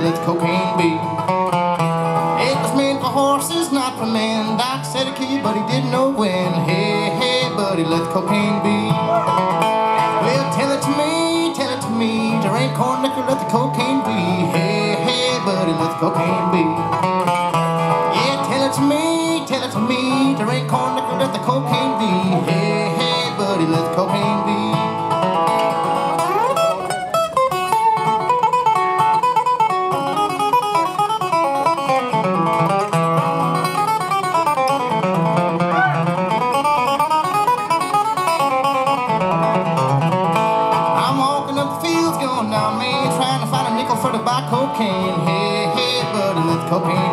let the cocaine be. It was meant for horses, not for men. Doc said kill you, but he didn't know when. Hey, hey, buddy, let the cocaine be. Well, tell it to me, tell it to me. There ain't corn liquor, let the cocaine be. Hey, hey, buddy, let the cocaine be. Yeah, tell it to me, tell it to me. There ain't corn liquor, let the cocaine be. Cocaine Hey, hey, let the cocaine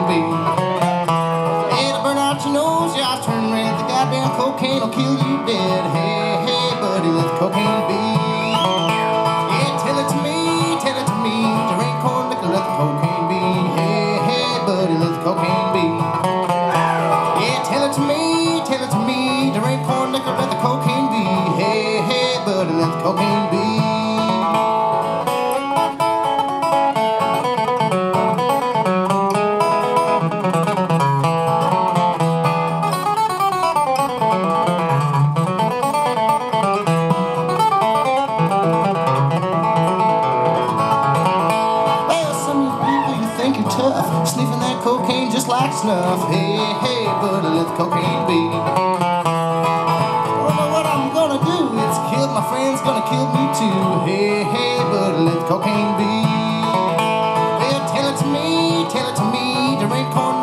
like snuff, hey, hey, but let cocaine be. Don't know what I'm gonna do, it's killed my friends, gonna kill me too. Hey, hey, but let cocaine be. Well, tell it to me, tell it to me, to rain corn